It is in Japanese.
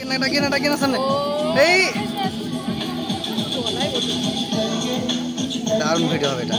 ডাকি না ডাকি না সামনে এই দারুণ ভিডিও হবে এটা